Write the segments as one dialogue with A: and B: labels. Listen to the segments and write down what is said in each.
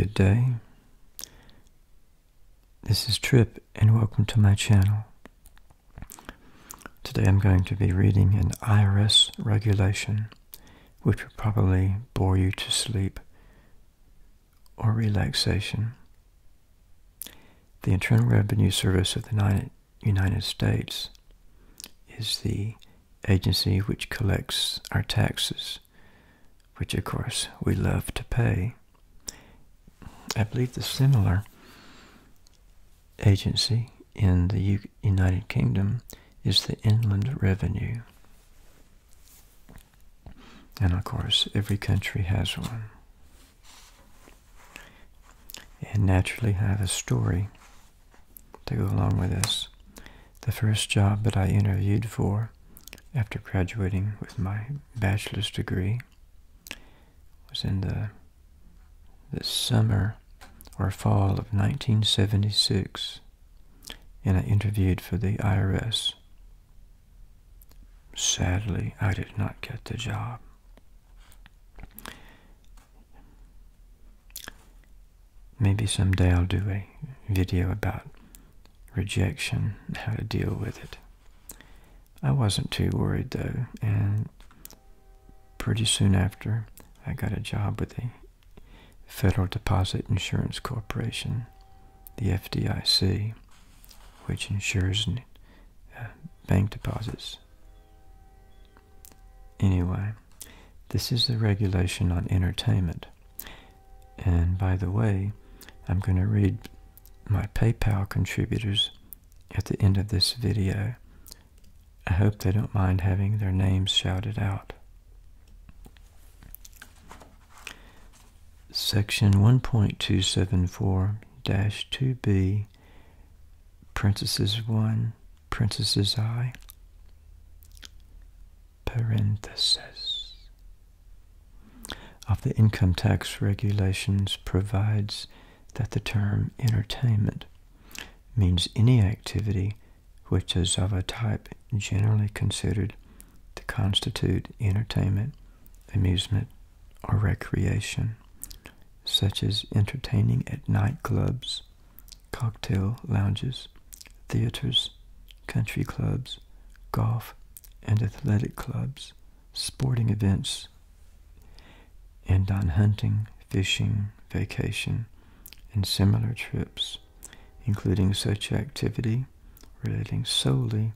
A: Good day. This is Trippe, and welcome to my channel. Today I'm going to be reading an IRS regulation, which will probably bore you to sleep or relaxation. The Internal Revenue Service of the United States is the agency which collects our taxes, which of course we love to pay. I believe the similar agency in the U United Kingdom is the Inland Revenue. And of course, every country has one. And naturally have a story to go along with this. The first job that I interviewed for after graduating with my bachelor's degree was in the, the summer fall of 1976 and I interviewed for the IRS. Sadly, I did not get the job. Maybe someday I'll do a video about rejection, and how to deal with it. I wasn't too worried though, and pretty soon after, I got a job with the Federal Deposit Insurance Corporation, the FDIC, which insures uh, bank deposits. Anyway, this is the regulation on entertainment. And by the way, I'm going to read my PayPal contributors at the end of this video. I hope they don't mind having their names shouted out. Section 1.274-2b, parenthesis 1, parenthesis i, parenthesis, of the income tax regulations provides that the term entertainment means any activity which is of a type generally considered to constitute entertainment, amusement, or recreation, such as entertaining at nightclubs, cocktail lounges, theaters, country clubs, golf and athletic clubs, sporting events, and on hunting, fishing, vacation, and similar trips, including such activity relating solely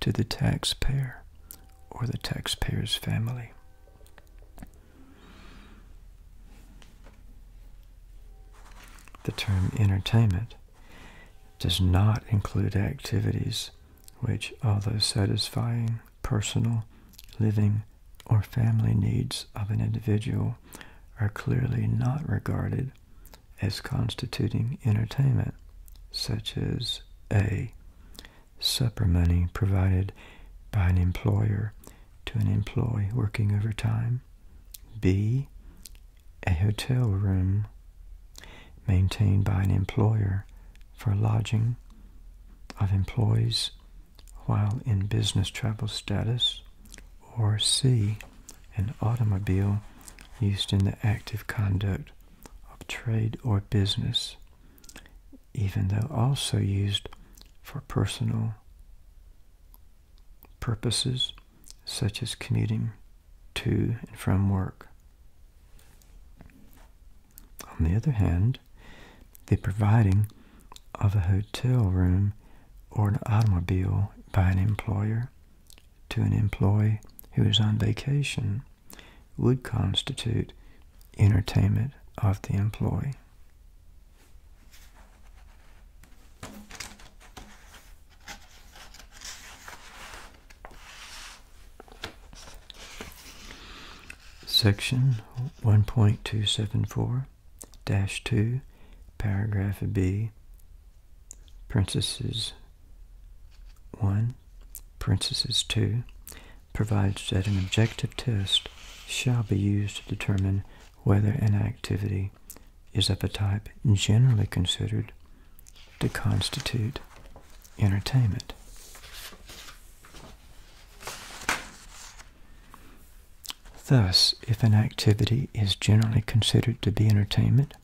A: to the taxpayer or the taxpayer's family. The term entertainment does not include activities which, although satisfying personal, living, or family needs of an individual, are clearly not regarded as constituting entertainment, such as a supper money provided by an employer to an employee working overtime, b a hotel room maintained by an employer for lodging of employees while in business travel status, or C, an automobile used in the active conduct of trade or business, even though also used for personal purposes such as commuting to and from work. On the other hand, the providing of a hotel room or an automobile by an employer to an employee who is on vacation would constitute entertainment of the employee. Section 1.274-2, paragraph B, parentheses 1, parenthesis 2, provides that an objective test shall be used to determine whether an activity is of a type generally considered to constitute entertainment. Thus, if an activity is generally considered to be entertainment,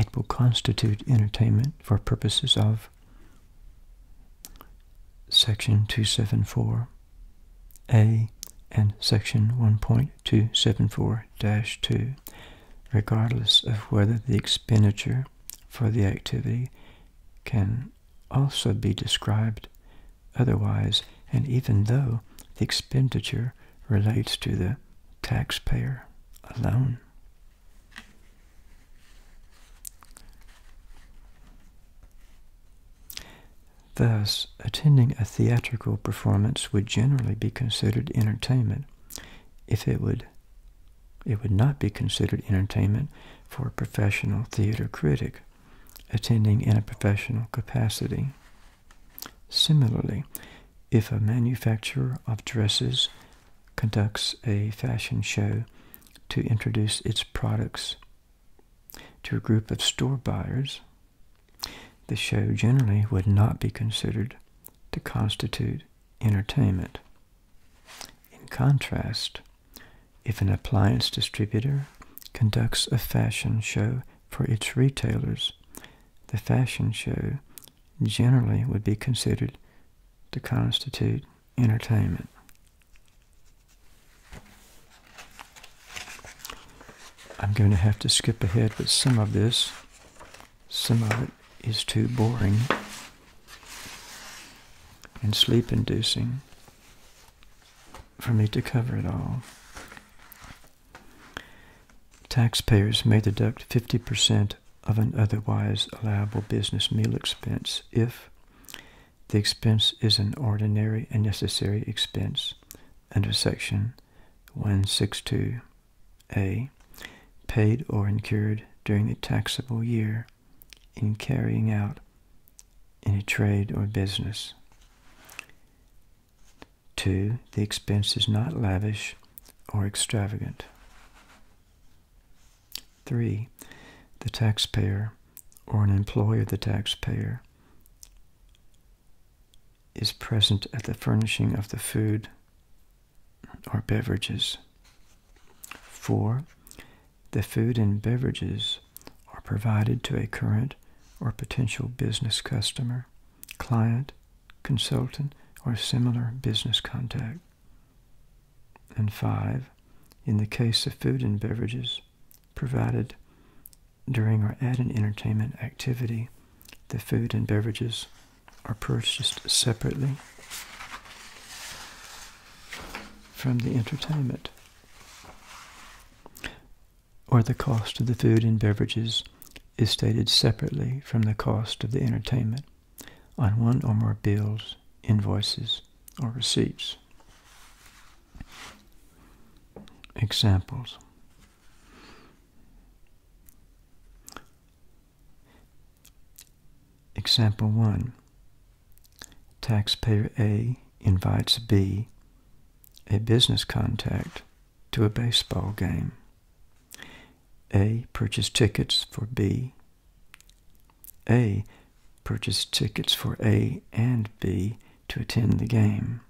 A: it will constitute entertainment for purposes of Section 274A and Section 1.274-2, regardless of whether the expenditure for the activity can also be described otherwise, and even though the expenditure relates to the taxpayer alone. Thus, attending a theatrical performance would generally be considered entertainment if it would it would not be considered entertainment for a professional theater critic attending in a professional capacity. Similarly, if a manufacturer of dresses conducts a fashion show to introduce its products to a group of store buyers, the show generally would not be considered to constitute entertainment. In contrast, if an appliance distributor conducts a fashion show for its retailers, the fashion show generally would be considered to constitute entertainment. I'm going to have to skip ahead with some of this. Some of it is too boring and sleep inducing for me to cover it all. Taxpayers may deduct 50% of an otherwise allowable business meal expense if the expense is an ordinary and necessary expense under Section 162A, paid or incurred during the taxable year in carrying out any trade or business. Two, the expense is not lavish or extravagant. Three, the taxpayer or an employee of the taxpayer is present at the furnishing of the food or beverages. Four, the food and beverages provided to a current or potential business customer, client, consultant, or similar business contact. And five, in the case of food and beverages provided during or at an entertainment activity, the food and beverages are purchased separately from the entertainment, or the cost of the food and beverages is stated separately from the cost of the entertainment on one or more bills, invoices, or receipts. Examples. Example 1. Taxpayer A invites B, a business contact, to a baseball game. A purchased tickets for B. A purchased tickets for A and B to attend the game.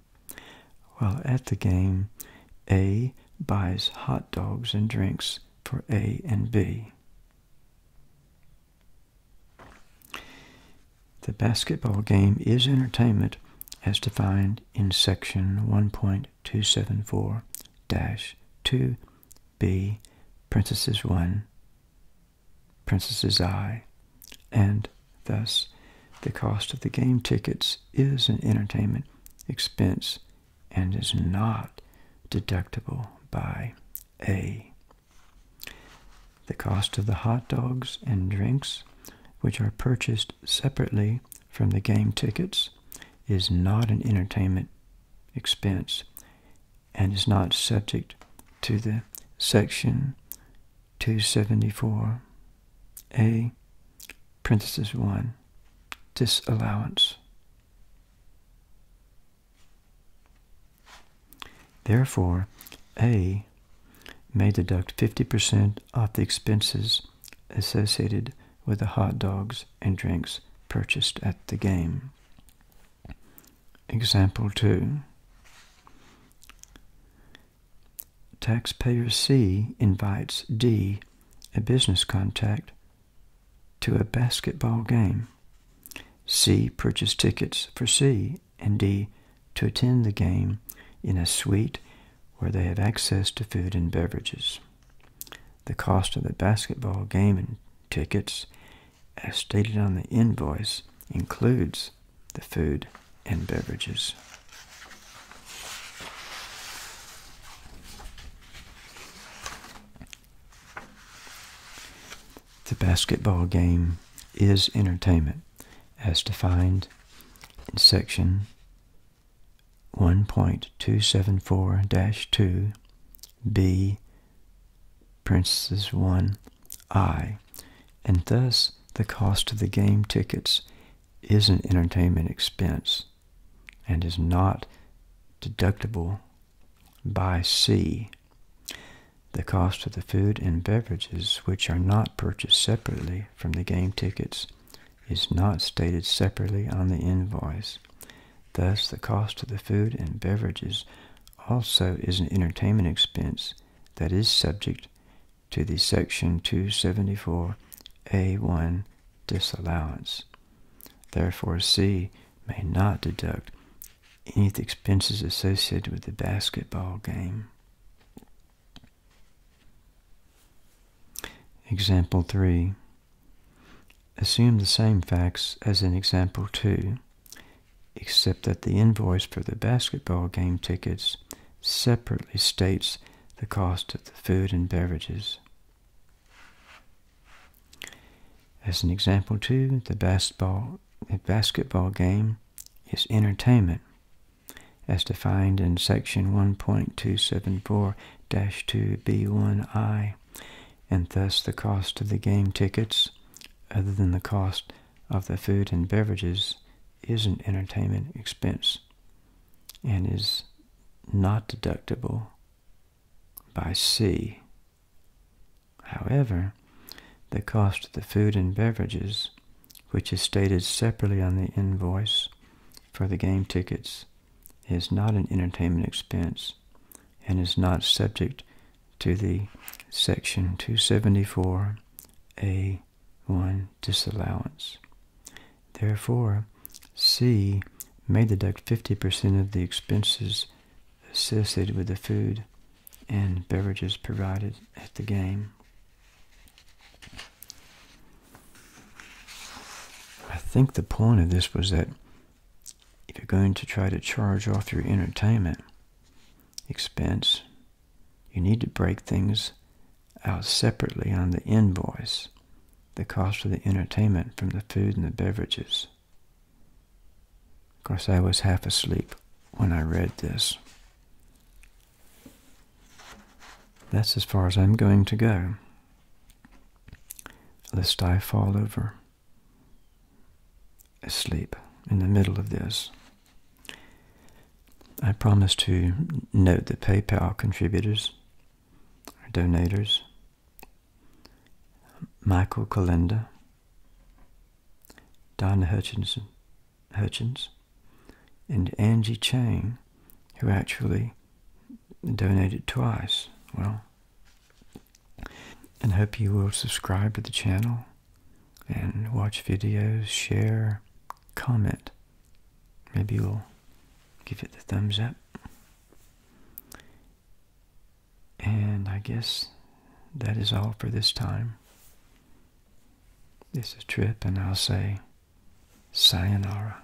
A: While at the game, A buys hot dogs and drinks for A and B. The basketball game is entertainment as defined in section 1.274-2b parenthesis 1, parenthesis i, and thus the cost of the game tickets is an entertainment expense and is not deductible by A. The cost of the hot dogs and drinks, which are purchased separately from the game tickets, is not an entertainment expense and is not subject to the section 274 A parenthesis 1 disallowance. Therefore, A may deduct 50% of the expenses associated with the hot dogs and drinks purchased at the game. Example 2. Taxpayer C invites D, a business contact, to a basketball game. C. Purchase tickets for C. And D. To attend the game in a suite where they have access to food and beverages. The cost of the basketball game and tickets, as stated on the invoice, includes the food and beverages. The basketball game is entertainment as defined in section 1.274-2 B parenthesis 1 I and thus the cost of the game tickets is an entertainment expense and is not deductible by C. The cost of the food and beverages, which are not purchased separately from the game tickets, is not stated separately on the invoice. Thus, the cost of the food and beverages also is an entertainment expense that is subject to the Section 274A1 disallowance. Therefore, C may not deduct any expenses associated with the basketball game. Example 3. Assume the same facts as in example 2, except that the invoice for the basketball game tickets separately states the cost of the food and beverages. As an example 2, the basketball, the basketball game is entertainment as defined in section 1.274-2B1I and thus the cost of the game tickets, other than the cost of the food and beverages, is an entertainment expense and is not deductible by C. However, the cost of the food and beverages, which is stated separately on the invoice for the game tickets, is not an entertainment expense and is not subject to the Section 274A1 disallowance. Therefore, C may deduct 50% of the expenses associated with the food and beverages provided at the game. I think the point of this was that if you're going to try to charge off your entertainment expense, you need to break things out separately on the invoice, the cost of the entertainment from the food and the beverages. Of course, I was half asleep when I read this. That's as far as I'm going to go, lest I fall over asleep in the middle of this. I promise to note the PayPal contributors, or donators, Michael Kalinda, Donna Hutchinson, Hutchins, and Angie Chang, who actually donated twice. Well, and hope you will subscribe to the channel and watch videos, share, comment. Maybe you'll give it the thumbs up. And I guess that is all for this time. This is Trippe, and I'll say sayonara.